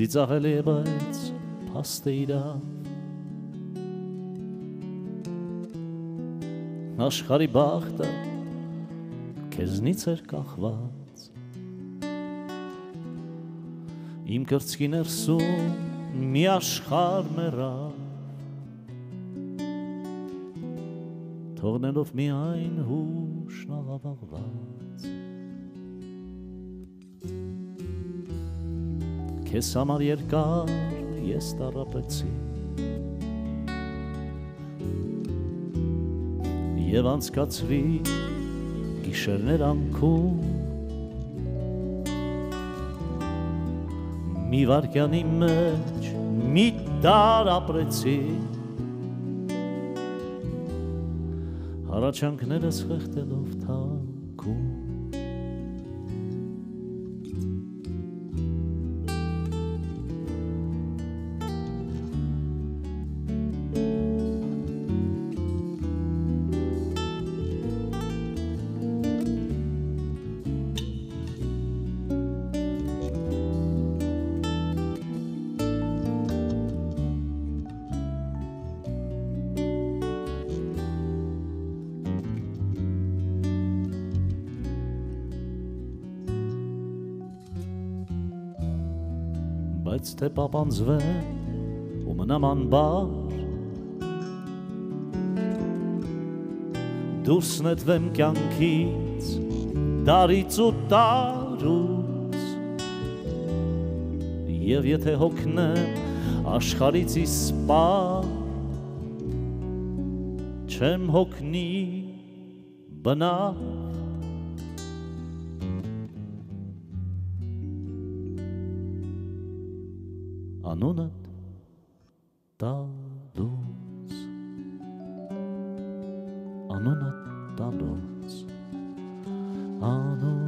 ծիծաղելի է բայց փաստ է իրավ աշխարի բախտը քեզնից էր կախված իմ կրծքի ներսում մի աշխար մեռավ թողնելով միայն հուշն աղավաղված քեզ համար երկար ես տարապեցի եւ անցկացվի գիշերներ անքում մի վարկյանի մեջ մի տար ապրեցի հարաճանքներս խեղտելով թակում բայց թե պապանձվեմ ու մնամ անբար դուրս նետվեմ կյանքից դարից ու տարուց եւ եթե հոգնեմ աշխարից իսպա չեմ հոգնի բնավ anunat. Nona anunat A anunat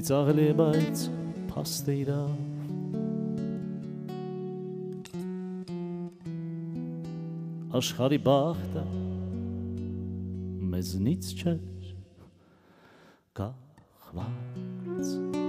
ծիծաղելի է բայց փաստ է իրավ աշխարի բախտը մեզնից չէր կախված